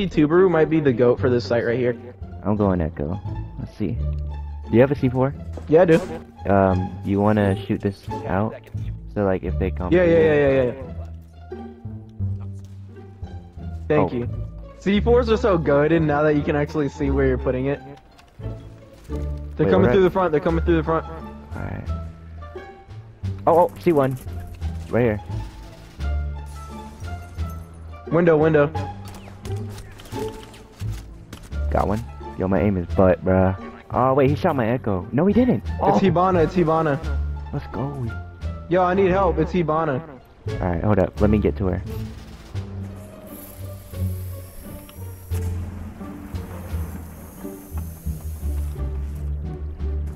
honestly, Tubarão might be the goat for this site right here. I'm going Echo. Let's see. Do you have a C4? Yeah, I do. Um, you want to shoot this out? So like if they come. Yeah, yeah, yeah, yeah, yeah. Thank Oh. you. C4s are so good, and now that you can actually see where you're putting it. They're Wait, coming through the front. They're coming through the front. Alright. Oh, oh, see one. Right here. Window, window. Got one. Yo, my aim is butt, bruh. Oh wait, he shot my echo. No, he didn't. Oh, It's Hibana. It's Hibana. let's go. Yo, I need help. It's Hibana. Alright, hold up. Let me get to her.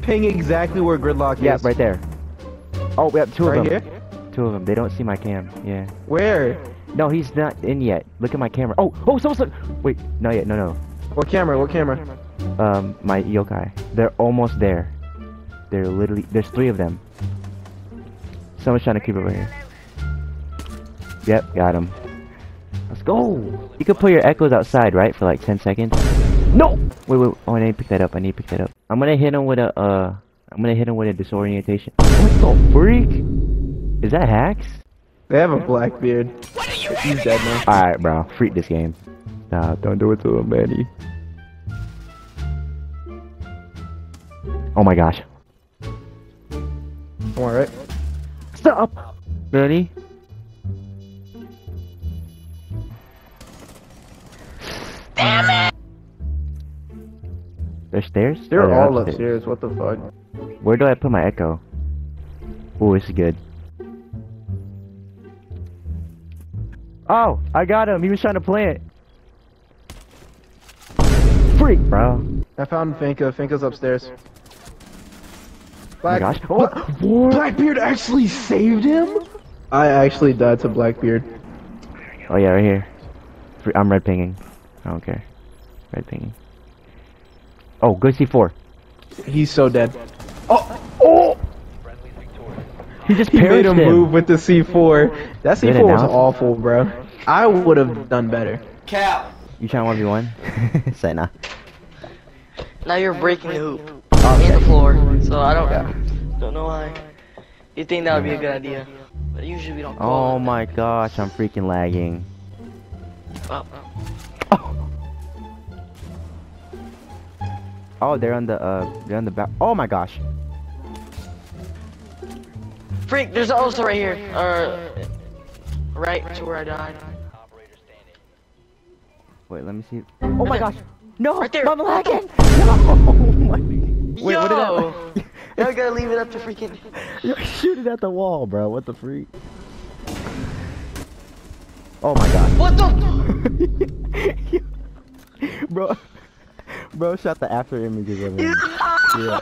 Ping exactly where gridlock Yeah, is. right there. Oh, we have two Right of them. here? Two of them. They don't see my cam. Yeah. Where? No, he's not in yet. Look at my camera. Oh, oh, so, so. Wait, not yet. No, no. What camera? What camera? Um, my yokai. They're almost there. They're literally. There's three of them. Someone's trying to creep over here. Yep, got him. Let's go. You can put your echoes outside, right, for like 10 seconds. No. Wait, wait. Oh, I need to pick that up. I need to pick that up. I'm gonna hit him with a. Uh, I'm gonna hit him with a disorientation. What the freak? Is that hacks? They have a black beard. He's dead now. Alright, bro. Freak this game. Stop. Don't do it to him, Manny. Oh my gosh. All right. Stop! Ready? Damn it! There's stairs? They're Oh, all upstairs. upstairs. What the fuck? Where do I put my echo? Oh, this is good. Oh, I got him. He was trying to plant. Freak, bro. I found Finka. Finka's upstairs. Oh my Black. gosh. Oh, Bla- Blackbeard actually saved him? I actually died to Blackbeard. Oh yeah, right here. I'm red pinging. I don't care. Red pinging. Oh, good C4. He's so dead. Oh! Oh! He just He made perished him him. move with the C4. That C4 was awful, bro. I would have done better. Cap. You trying 1v1? Say nah. Now you're breaking the hoop and the floor, so I don't don't know why. You think that would be a good idea, but usually we don't. Oh my gosh, I'm freaking lagging. that. Oh. Oh, they're on the uh, they're on the back. Oh my gosh. Freak, there's also right here, or right to where I died. Wait, let me see. Oh my gosh. No, Right there. I'm lagging. No. Oh my. Wait, Yo! what did I? Now I gotta leave it up to freaking. You're shooting at the wall, bro. What the freak? Oh my god. What the? bro, bro shot the after images of him. yeah.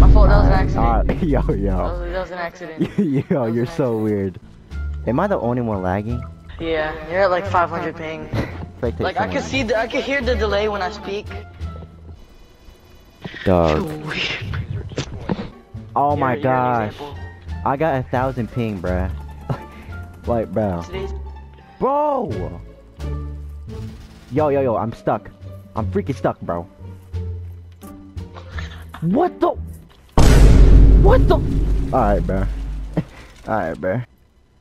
My fault. That was an accident. Ah, yo, That yo. was, that was an accident. yo, you're so weird. Am I the only one lagging? Yeah, you're at like 500 ping. Spectate Like I can see, the, I can hear the delay when I speak. Dog. Oh You're- my you're gosh. I got a thousand ping, bruh. like, bro. Today's Bro! Yo, yo, yo, I'm stuck. I'm freaking stuck, bro. What the? What the? Alright, bro. Alright, bro.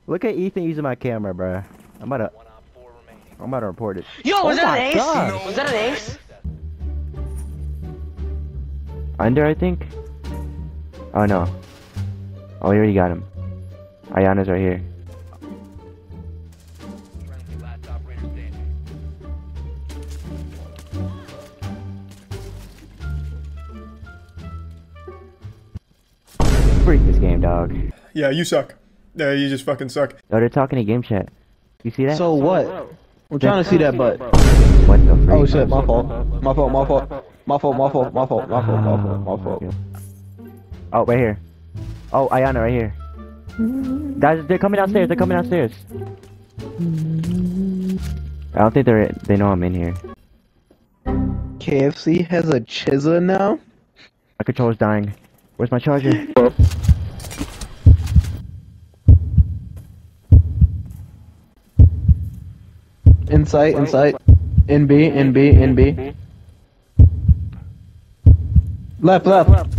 Look at Ethan using my camera, bro. I'm about to. I'm about to report it. Yo, was Oh that an ace? gosh. Was that an ace? Under, I think? Oh, no. Oh, we already got him. Ayana's right here. Freak this game, dog. Yeah, you suck. Yeah, you just fucking suck. Oh, they're talking to game chat. You see that? So what? We're trying to see that butt. what the freak? Oh shit, my fault. My fault, my fault. My fault, my fault, my fault, my fault, my fault, my fault. Oh, right here. Oh, Ayana, right here. Guys, they're coming downstairs. They're coming downstairs. I don't think they're. They know I'm in here. KFC has a Chiza now? My controller's dying. Where's my charger? In sight, in sight. In B, in B, in B. Left, left.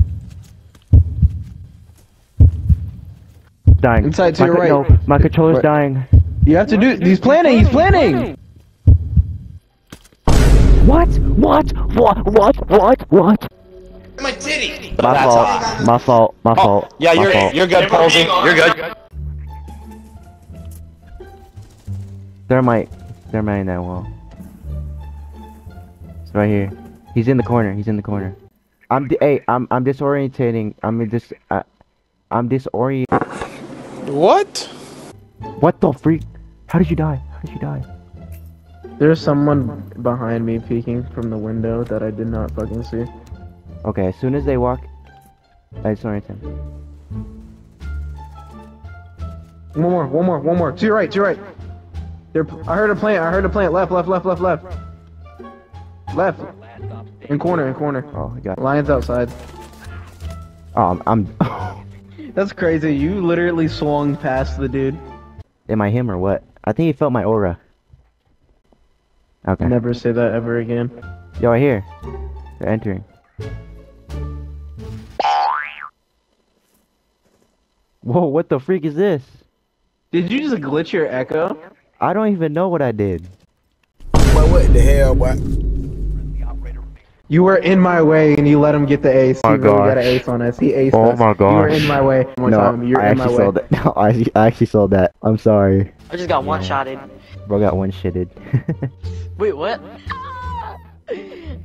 Dying. Inside to my your right. No, my controller's Right. dying. You have to do. He's planning. He's planning. What? What? What? What? What? What? My titty. My That's fault. all. My fault. My oh, fault. Yeah, my you're fault. you're good, Posey. You're good. Thermite. Thermite in that wall. It's right here. He's in the corner. He's in the corner. I'm di- hey, I'm I'm disorientating. I'm just uh, I'm disorient. What? What the freak? How did you die? How did you die? There's someone behind me peeking from the window that I did not fucking see. Okay, as soon as they walk, I disorient him. One more, one more, one more. To your right, to your right. They're, I heard a plant. I heard a plant. Left, left, left, left, left. Left. In corner, in corner. Oh, I got. Lions outside. Oh, I'm. I'm That's crazy. You literally swung past the dude. Am I him or what? I think he felt my aura. Okay. Never say that ever again. Yo, right here. They're entering. Whoa, what the freak is this? Did you just glitch your echo? I don't even know what I did. Boy, what the hell, boy? You were in my way and you let him get the ace. Oh my he really got an ace on us. He aced Oh us. my god! You were in my way. One no, time. You're I in my actually way. saw that. No, I, I actually saw that. I'm sorry. I just got one shotted. Bro got one shitted. Wait, what?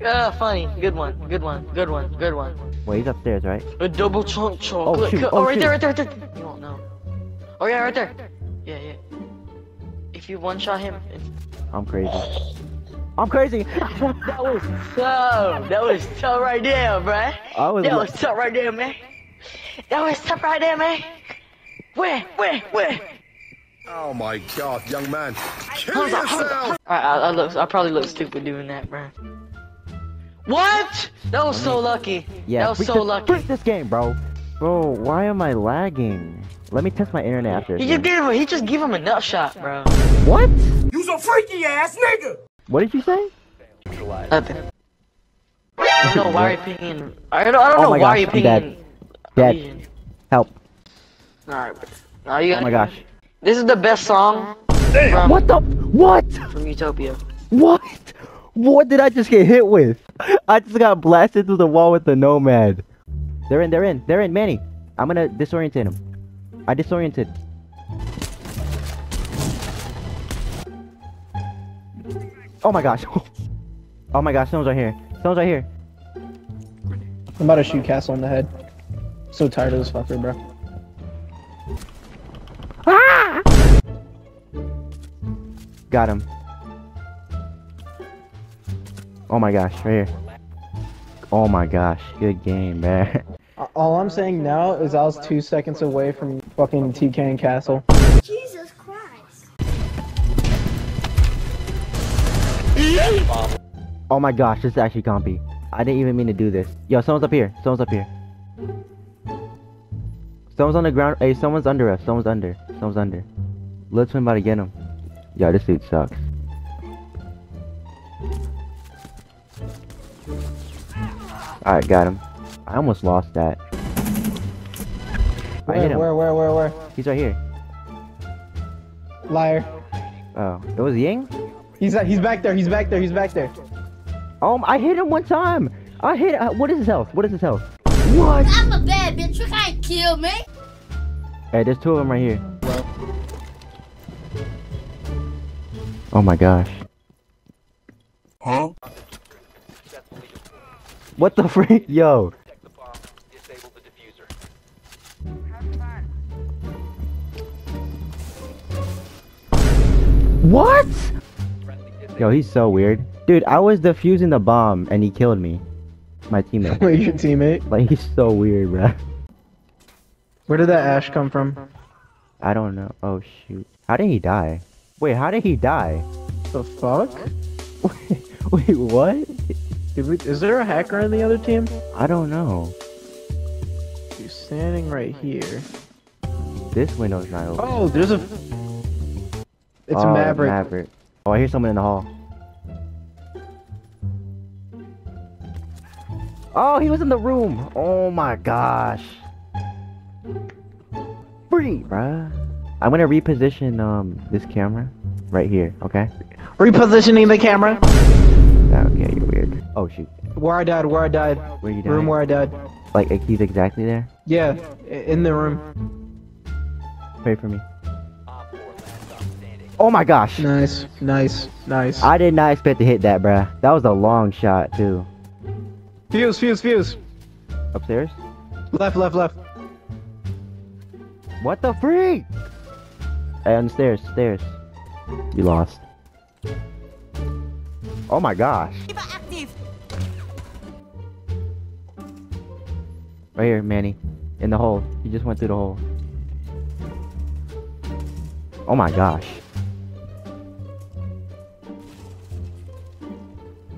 Ah, funny. Good one. Good one. Good one. Good one. Wait, he's upstairs, right? A double chunk chocolate. shoot, co- oh, right there, right there, right there. You won't know. Oh yeah, right there. Yeah, yeah. If you one shot him. I'm crazy. I'm crazy. that was tough. That was tough right there, bruh. I was. That was tough right there, man. That was tough right there, man. Where, where, where? Oh my god, young man. Kill Hold on, hold on. yourself! I, I, I, look, I probably look stupid doing that, bruh. What? That was so lucky. yeah. that was freak so lucky. Freak this game, bro. Bro, why am I lagging? Let me test my internet after. He this just gave him, he just gave him a nut shot, bro. What? You's a freaky ass nigga! What did you say? Nothing. I don't know why you're pinging. I don't, I don't Oh know why gosh, you're I'm dead. pinging. Dead. Legion. Help. Alright, bro. Now you Oh my gosh. This is the best song from, What the? What? from Utopia. What? What did I just get hit with? I just got blasted through the wall with the nomad. They're in, they're in, they're in, Manny. I'm gonna disorient him. I disoriented. Oh my gosh. Oh my gosh, someone's right here. Someone's right here. I'm about to shoot Castle in the head. So tired of this fucker, bro. Ah! Got him. Oh my gosh, right here. Oh my gosh, good game, man. All I'm saying now is I was two seconds away from fucking TK and Castle. Jesus Christ. Oh my gosh, this is actually compy. I didn't even mean to do this. Yo, someone's up here. Someone's up here. Someone's on the ground. Hey, someone's under us. Someone's under. Someone's under. Let's win about to get him. Yo, this dude sucks. Alright, got him. I almost lost that. I hit Where, him. where, where, where, where? He's right here. Liar. Oh, it was Ying? He's he's back there. He's back there. He's back there. Oh, I hit him one time. I hit. Uh, what is his health? What is his health? What? I'm a bad bitch. You can't kill me. Hey, there's two of them right here. Oh my gosh. Huh? What the freak? Yo. What? Yo, he's so weird. Dude, I was defusing the bomb and he killed me. My teammate. Wait, your teammate? Like, he's so weird, bruh. Where did that ash come from? I don't know. Oh, shoot. How did he die? Wait, how did he die? The fuck? Wait, what? Did we, is there a hacker on the other team? I don't know. He's standing right here. This window's not open. Oh, there's a. It's Oh, a Maverick. Maverick. Oh, I hear someone in the hall. Oh, he was in the room. Oh my gosh. Free, bruh. I'm gonna reposition um this camera right here. Okay. Repositioning the camera. Okay, you're weird. Oh shoot. Where I died, where I died. Where you down? Room where I died. Like he's exactly there. Yeah, in the room. Pray for me. Oh my gosh. Nice, nice, nice. I did not expect to hit that, bruh. That was a long shot too. Fuze, fuze, fuze. Upstairs. Left, left, left. What the freak? Hey, on the stairs, stairs. You lost. Oh my gosh. Right here, Manny. In the hole. He just went through the hole. Oh my gosh.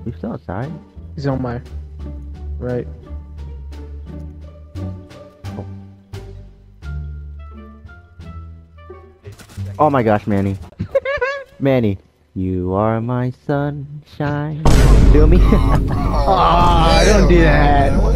You still outside? He's on my right. Oh my gosh, Manny. Manny. You are my sunshine. Feel me? Ah, don't do that.